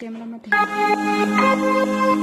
Camera में thank you.